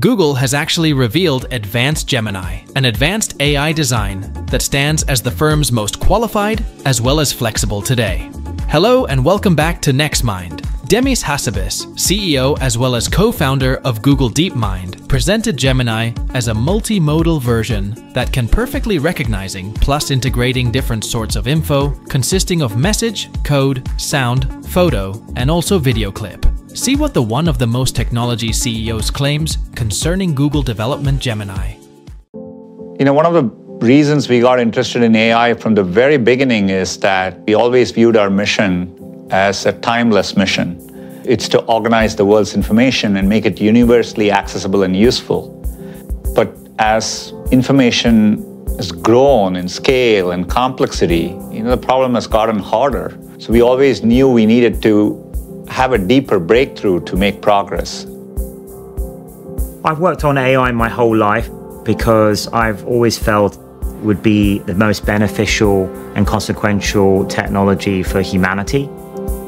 Google has actually revealed Advanced Gemini, an advanced AI design that stands as the firm's most qualified as well as flexible today. Hello and welcome back to NextMind. Demis Hassabis, CEO as well as co-founder of Google DeepMind, presented Gemini as a multimodal version that can perfectly recognizing plus integrating different sorts of info consisting of message, code, sound, photo, and also video clip. See what the one of the most technology CEOs claims concerning Google development Gemini. You know, one of the reasons we got interested in AI from the very beginning is that we always viewed our mission as a timeless mission. It's to organize the world's information and make it universally accessible and useful. But as information has grown in scale and complexity, you know, the problem has gotten harder. So we always knew we needed to have a deeper breakthrough to make progress? I've worked on AI my whole life because I've always felt would be the most beneficial and consequential technology for humanity.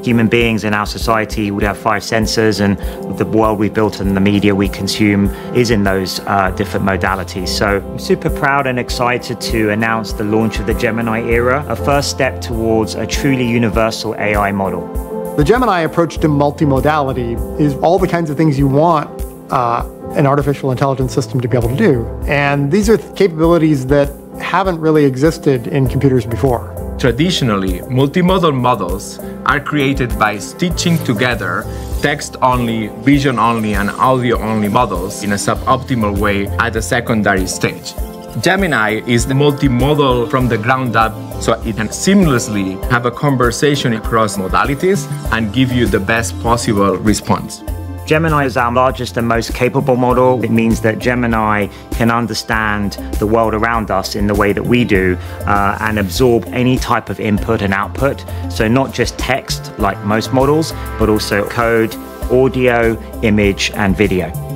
Human beings in our society would have five senses, and the world we've built and the media we consume is in those uh, different modalities. So I'm super proud and excited to announce the launch of the Gemini era, a first step towards a truly universal AI model. The Gemini approach to multimodality is all the kinds of things you want uh, an artificial intelligence system to be able to do. And these are capabilities that haven't really existed in computers before. Traditionally, multimodal models are created by stitching together text-only, vision-only, and audio-only models in a suboptimal way at a secondary stage. Gemini is the multimodal from the ground up, so it can seamlessly have a conversation across modalities and give you the best possible response. Gemini is our largest and most capable model. It means that Gemini can understand the world around us in the way that we do uh, and absorb any type of input and output. So, not just text like most models, but also code, audio, image, and video.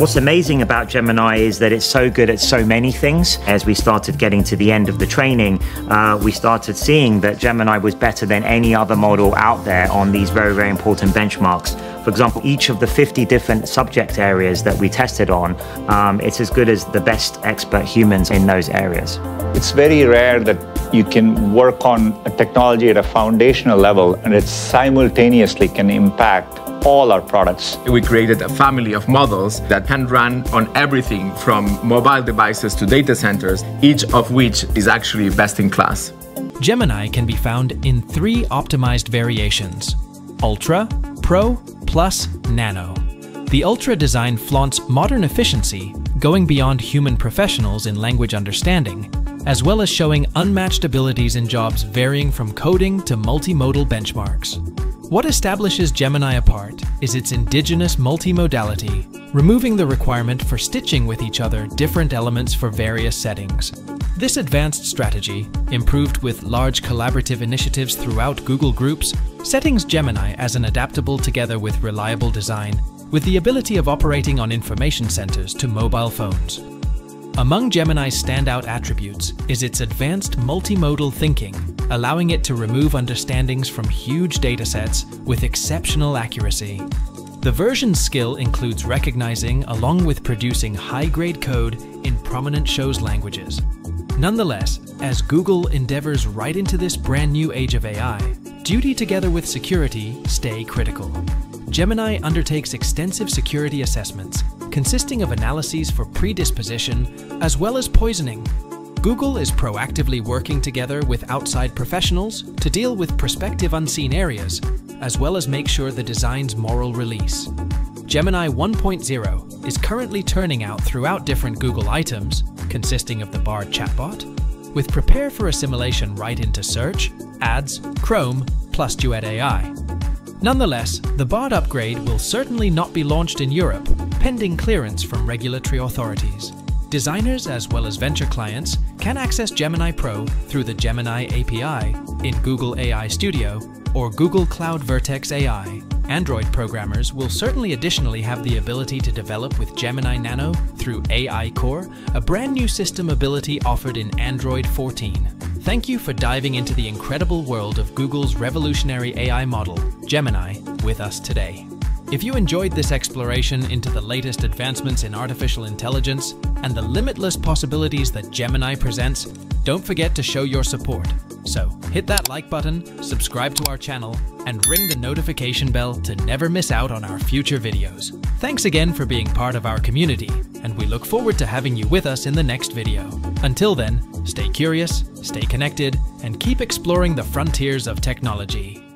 What's amazing about Gemini is that it's so good at so many things. As we started getting to the end of the training, uh, we started seeing that Gemini was better than any other model out there on these very, very important benchmarks. For example, each of the 50 different subject areas that we tested on, um, it's as good as the best expert humans in those areas. It's very rare that you can work on a technology at a foundational level and it simultaneously can impact all our products. We created a family of models that can run on everything from mobile devices to data centers, each of which is actually best in class. Gemini can be found in three optimized variations Ultra, Pro, Plus, Nano. The Ultra design flaunts modern efficiency, going beyond human professionals in language understanding, as well as showing unmatched abilities in jobs varying from coding to multimodal benchmarks. What establishes Gemini apart is its indigenous multimodality, removing the requirement for stitching with each other different elements for various settings. This advanced strategy, improved with large collaborative initiatives throughout Google Groups, settings Gemini as an adaptable together with reliable design, with the ability of operating on information centers to mobile phones. Among Gemini's standout attributes is its advanced multimodal thinking, allowing it to remove understandings from huge datasets with exceptional accuracy. The version skill includes recognizing along with producing high-grade code in prominent shows languages. Nonetheless, as Google endeavors right into this brand new age of AI, duty together with security stay critical. Gemini undertakes extensive security assessments, consisting of analyses for predisposition as well as poisoning. Google is proactively working together with outside professionals to deal with prospective unseen areas, as well as make sure the design's moral release. Gemini 1.0 is currently turning out throughout different Google items, consisting of the Bard chatbot, with Prepare for Assimilation right into Search, Ads, Chrome, plus Duet AI. Nonetheless, the Bard upgrade will certainly not be launched in Europe, pending clearance from regulatory authorities. Designers as well as venture clients can access Gemini Pro through the Gemini API in Google AI Studio or Google Cloud Vertex AI. Android programmers will certainly additionally have the ability to develop with Gemini Nano through AI Core, a brand new system ability offered in Android 14. Thank you for diving into the incredible world of Google's revolutionary AI model, Gemini, with us today. If you enjoyed this exploration into the latest advancements in artificial intelligence and the limitless possibilities that Gemini presents, don't forget to show your support. So, hit that like button, subscribe to our channel, and ring the notification bell to never miss out on our future videos. Thanks again for being part of our community, and we look forward to having you with us in the next video. Until then, stay curious, stay connected, and keep exploring the frontiers of technology.